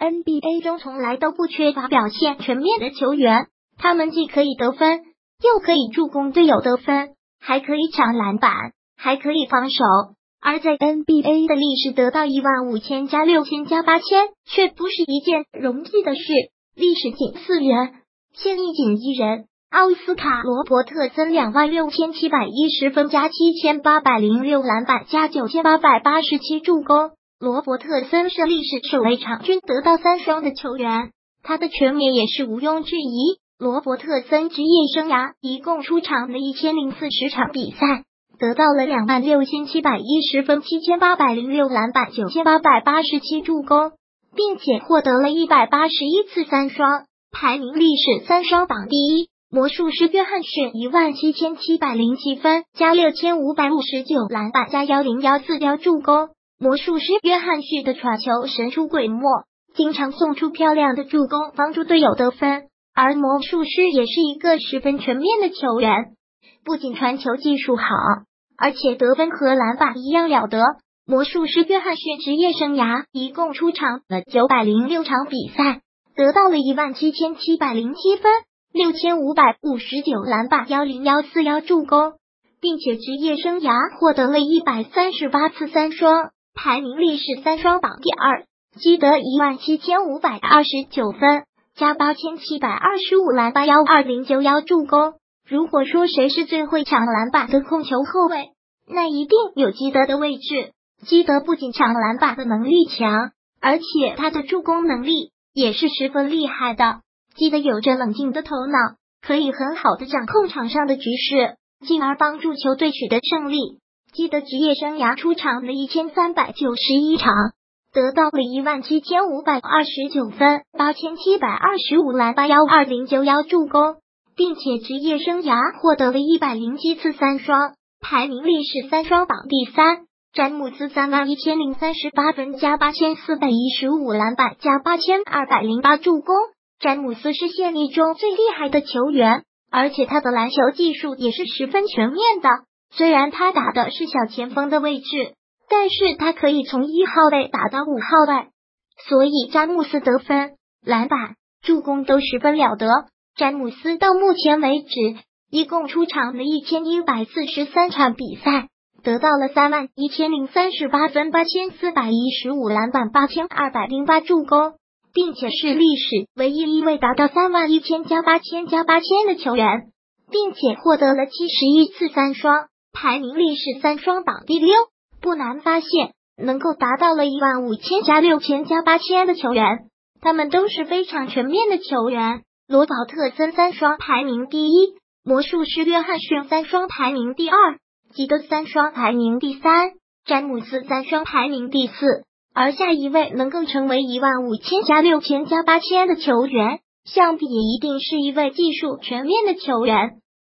NBA 中从来都不缺乏表现全面的球员，他们既可以得分，又可以助攻队友得分，还可以抢篮板，还可以防守。而在 NBA 的历史得到一万五千加六千加八千，却不是一件容易的事。历史仅四人，现役仅一人。奥斯卡·罗伯特森两万六千七百一十分加七千八百零六篮板加九千八百八十七助攻。罗伯特森是历史首位场均得到三双的球员，他的全名也是毋庸置疑。罗伯特森职业生涯一共出场了一千零四十场比赛，得到了两万六千七百一十分、七千八百零六篮板、九千八百八十七助攻，并且获得了一百八十一次三双，排名历史三双榜第一。魔术师约翰逊一万七千七百零七分加六千五百五十九篮板加幺零幺四幺助攻。魔术师约翰逊的传球神出鬼没，经常送出漂亮的助攻，帮助队友得分。而魔术师也是一个十分全面的球员，不仅传球技术好，而且得分和篮板一样了得。魔术师约翰逊职业生涯一共出场了九百零六场比赛，得到了一万七千七百零七分。六千五百五十九篮板，幺零幺四幺助攻，并且职业生涯获得了一百三十八次三双，排名历史三双榜第二。基德一万七千五百二十九分，加八千七百二十五篮板，幺二零九幺助攻。如果说谁是最会抢篮板的控球后卫，那一定有基德的位置。基德不仅抢篮板的能力强，而且他的助攻能力也是十分厉害的。基德有着冷静的头脑，可以很好的掌控场上的局势，进而帮助球队取得胜利。基德职业生涯出场了一千三百九十一场，得到了一万七千五百二十九分、八千七百二十五篮板、幺二零九幺助攻，并且职业生涯获得了一百零七次三双，排名历史三双榜第三。詹姆斯三万一千零三十八分加八千四百一十五篮板加八千二百零八助攻。詹姆斯是现役中最厉害的球员，而且他的篮球技术也是十分全面的。虽然他打的是小前锋的位置，但是他可以从一号位打到五号位，所以詹姆斯得分、篮板、助攻都十分了得。詹姆斯到目前为止一共出场了一千一百四十三场比赛，得到了三万一千零三十八分、八千四百一十五篮板、八千二百零八助攻。并且是历史唯一一位达到三万一千加八千加八千的球员，并且获得了七十一次三双，排名历史三双榜第六。不难发现，能够达到了一万五千加六千加八千的球员，他们都是非常全面的球员。罗宝特森三双排名第一，魔术师约翰逊三双排名第二，吉德三双排名第三，詹姆斯三双排名第四。而下一位能够成为一万五千加六千加八千的球员，相比一定是一位技术全面的球员。